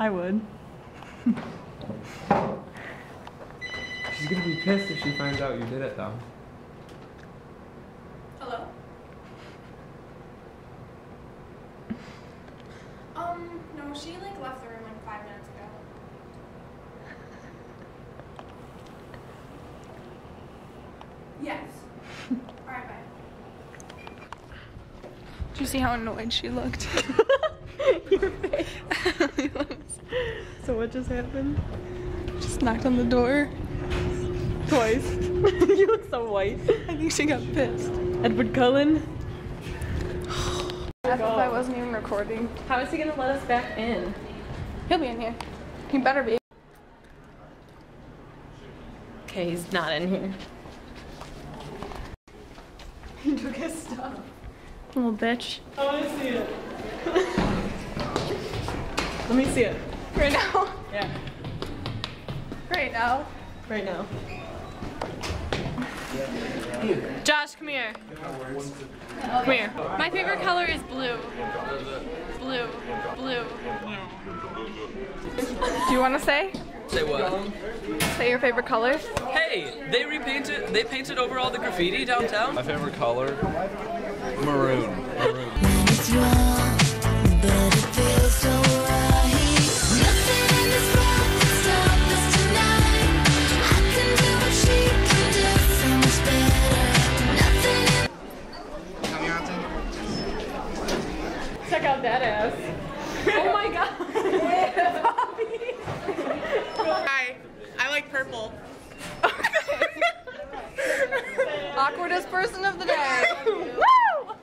I would. She's gonna be pissed if she finds out you did it though. Hello? Um, no, she like left the room like five minutes ago. Yes. Alright, bye. Did you see how annoyed she looked? Your face. So what just happened? Just knocked on the door. Twice. you look so white. I think she got pissed. Edward Cullen. I thought I wasn't even recording. How is he gonna let us back in? He'll be in here. He better be. Okay, he's not in here. He took his stuff. Little bitch. I wanna see it. Let me see it. Right now. Yeah. Right now. Right now. Josh, come here. Come here. My favorite color is blue. Blue. Blue. Do you want to say? Say what? Say your favorite colors? Hey, they repainted. They painted over all the graffiti downtown. My favorite color? Maroon. Maroon. Awkwardest person of the day. Woo!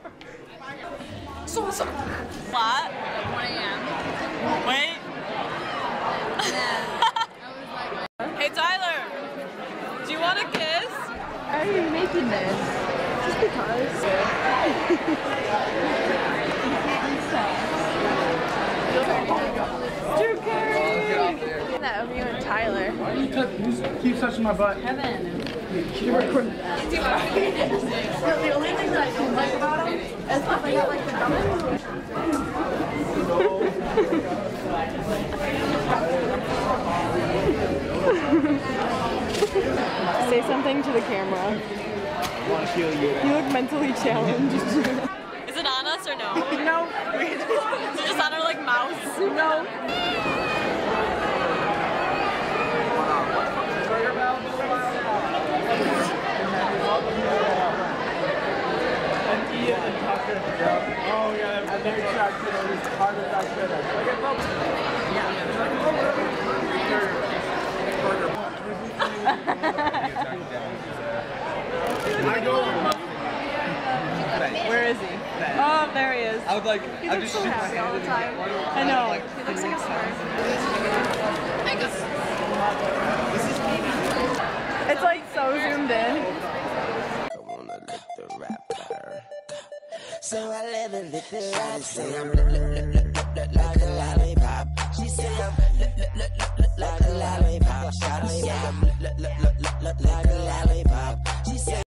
So so. What? 1 a.m. Wait. hey Tyler. Do you want a kiss? Why are you making this? Just because. Drew Carey! That of you and Tyler. Keep touching my butt. Kevin. The only thing that I don't like about him is if I got like the gum. Say something to the camera. You look mentally challenged. Is it on us or no? No. Is it just on our like mouse? No. Oh yeah, and their track is harder than I could have. I go. Where is he? Oh, there he is. I would like. He I looks just so happy all the time. I know. He looks like a star. It's like so zoomed in. So I let her lick the rap. Say I'm look, look, look, look, look like a lollipop. She say I'm look, look, look, look, look like a lollipop. She say I'm look, look, look, look, look like a lollipop. She